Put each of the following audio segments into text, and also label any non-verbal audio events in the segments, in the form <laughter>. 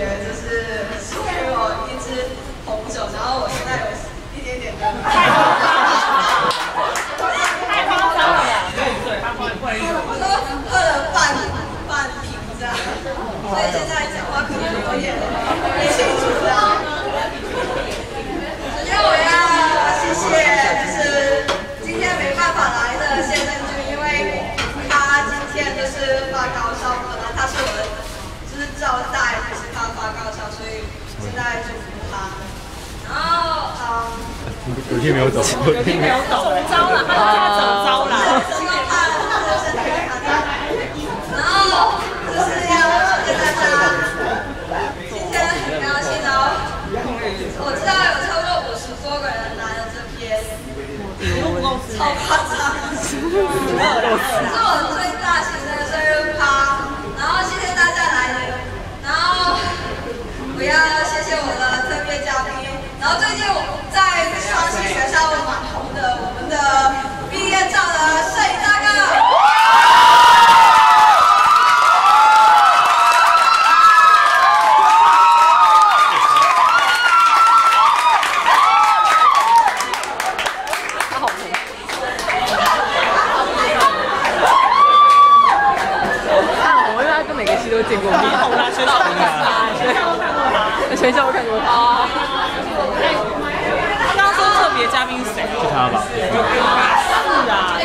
学就是送给我一支红酒，然后我现在有一点点的太夸张了，我都喝了半半瓶这样，所以现在讲话可能有点不清楚这样。首先我要谢谢，就是今天没办法来的谢振军，因为他今天就是发高烧，本来他是我的就是招待，可是他发高烧，所以现在祝福他。然后嗯，有天没有走，有天没有走，走。招了，他他走招了。希望他的身体健康的。然后就是要谢谢大家，今天很高兴哦。我知道有超过五十多个人来了这边，超夸张，这是我最大型的生日趴。然后谢谢大家来，然后我要谢谢我的特别嘉宾。然后最近我在双溪学校蛮红的，我们的毕业照的摄影大哥。他很红，因为他跟每个戏都见过面。红啦，学校都看过他，学校都看过他。全校都看过他。刚刚说特别嘉宾是谁？是他吧？是啊，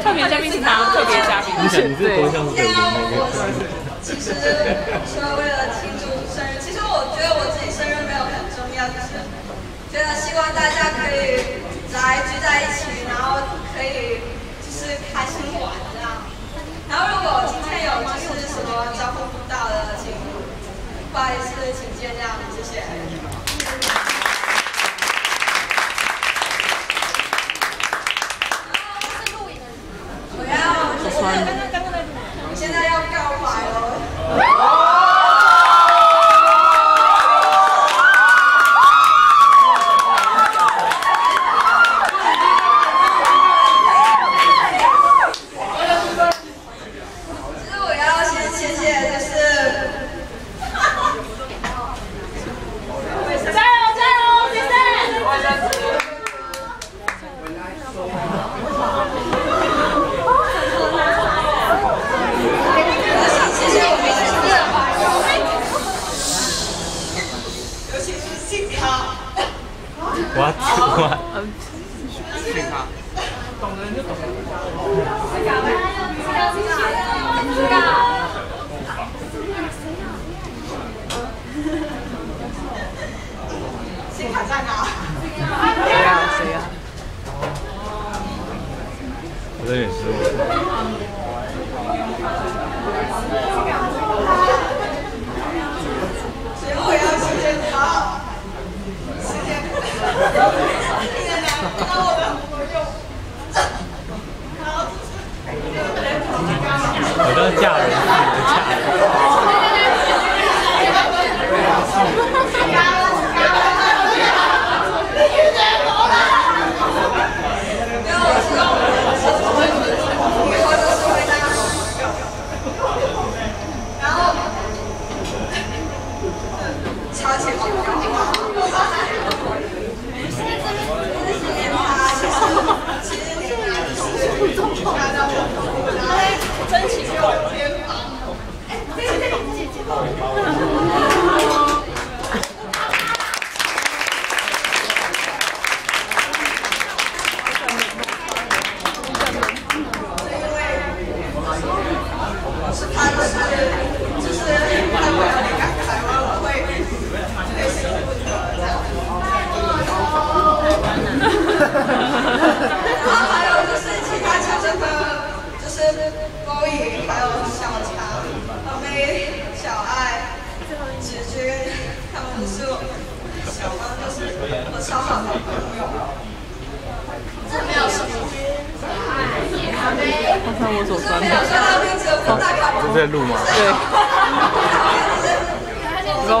特别嘉宾是他，特别嘉宾。你想你是多像是北京那个？其实说为了庆祝生日，其实我觉得我自己生日没有很重要，就是觉得希望大家可以来聚在一起，然后可以就是开心玩。然后如果今天有就是什么招呼不到的，请不好意思，请见谅，谢谢。我要就是现在要告白了。其实我要先谢谢，就是加油加油，谢谢。谢谢我们的尤其是信他。我我信卡在哪？谁呀？谁呀？我有点失望。所以我要谢谢他。谢谢。谢谢他，当我的朋友。然后我都是嫁人，自己的嫁人。没有，我知道我以后就是会当朋友。然后，超前目标。其实年他其实其实年他就是看到我，然后真情给我肩膀。哎，这个这个姐姐。是他就是就是他我有点感慨，我会会舍不得这样。然后还有就是其他小生的，就是勾引，还有小强、小妹、小爱、芷君，他们都是我小芳，就是我超好的朋友。这没有什么。他穿我手酸没有说到名字，我大概不是在录吗？对，然后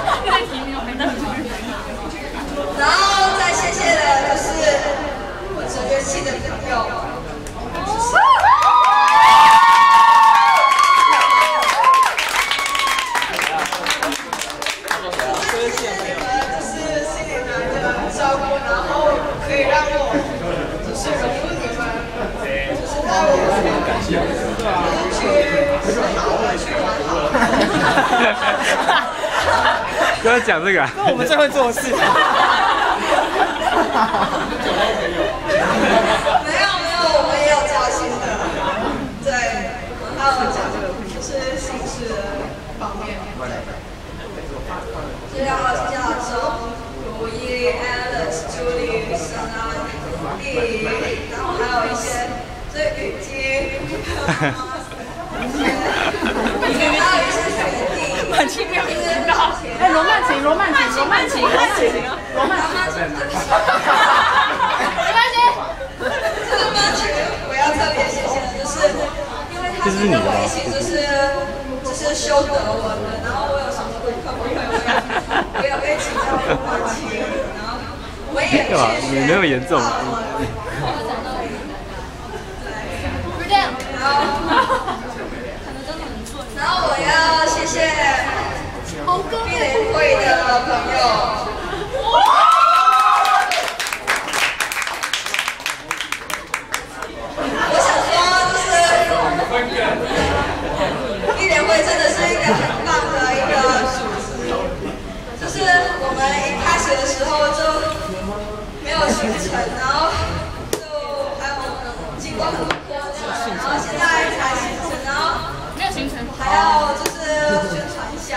讲这个、啊。我们最会做的事。<laughs> 没有没有，我们也有加薪的，对，还有讲就是形式的方面，对。这两个叫周如意、Alice、Julie、沈安、丽，然后还有一些这雨姬，还有一些学弟，很轻妙就是道哎，罗曼琴，罗曼琴，罗曼琴，罗曼琴，罗曼琴，没关系。这个歌曲我要特别谢谢就是，因为他是跟我一起就是就是修德文的，然后我有什么功课不会，我有被请教罗曼琴，然后我也去你没有严重法文然后然后我要谢谢会的朋友。我想说，就是艺联会真的是一个很棒的一个组织，就是我们一开始的时候就没有行程，然后就还有经过很多波折，然后现在才行程，然后没有行程，还要就是宣传一下。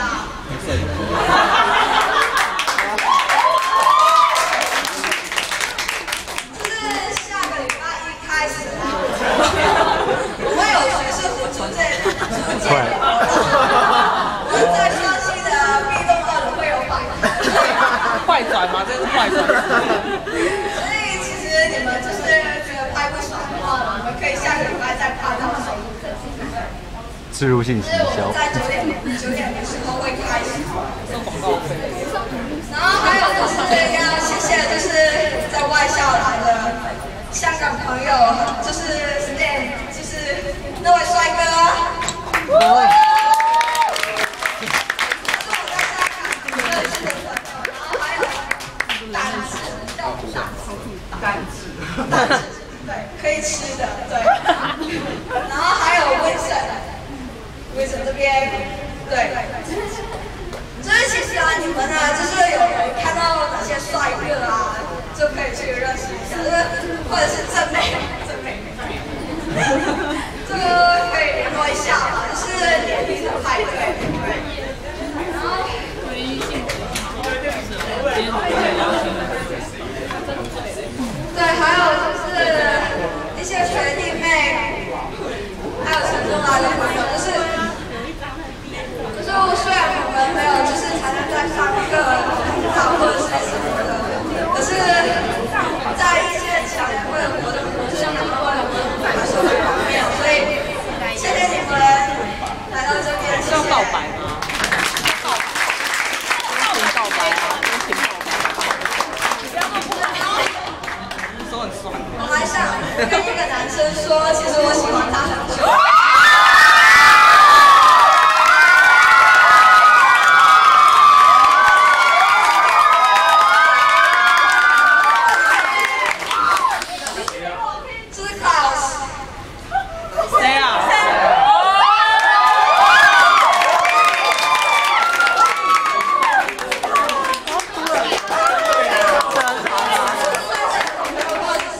就是下个礼拜一开始啊，我们有学士服逐渐逐渐联络到，我们在双溪的 B 栋二楼会有摆摊，快转吗？这是快转。所以其实你们就是觉得拍不爽的话，你们可以下个礼拜再拍到手。植入性行。在九点九点的时候会开始。然后还有就是要谢谢就是在外校来的香港朋友，就是 Stan，就是那位帅哥。他是我在香港认识的朋友，然后还有胆子叫胆胆子，胆子对，可以吃的对。然后还有威神。威神这边，对，就是其实啊，你们呢，就是有看到哪些帅哥啊，就可以去认识一下，就是或者是正妹，正妹，这个可以联络一下嘛，就是联谊的派对，然后。对，还有就是一些学弟妹，还有城中来的朋友，就是就是虽然我们没有就是才能在上课很好或者是什么的，可是，在一些抢会的活动，就是你们会还是会方面，所以谢谢你们来到这边，谢谢。要告白吗？告白啊，真情告白。说很帅。我还想跟一个男生说，其实我喜欢他很久。这是 Klaus，谁啊？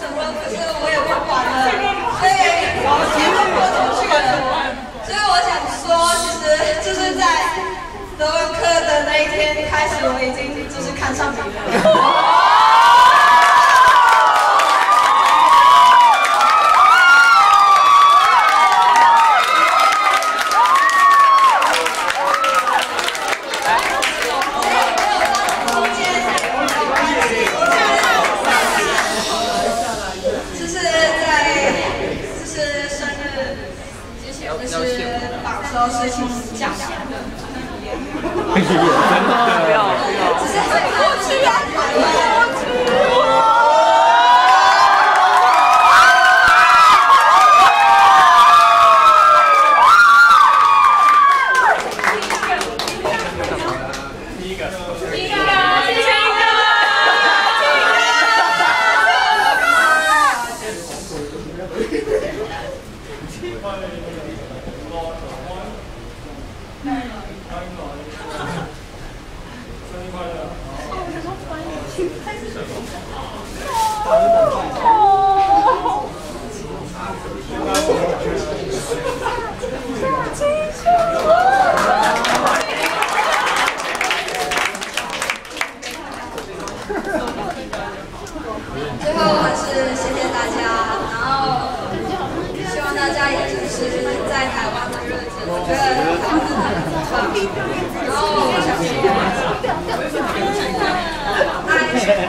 什么可是我也不管了，所以我节目播出去了。所以我想说，其实就是在德文课的那一天开始，我已经就是看上别人了。就是在就是生日之前，就是榜时候是请讲 <laughs> 的，不要只是很过去啊。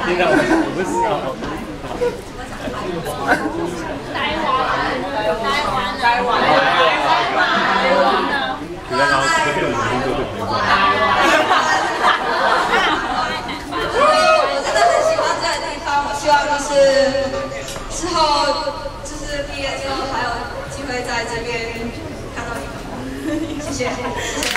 你让我怎么想？台湾人，台湾人，台湾人，台湾人。我真的很喜欢这个地方，我希望就是之后就是毕业之后还有机会在这边看到你。谢谢，谢谢。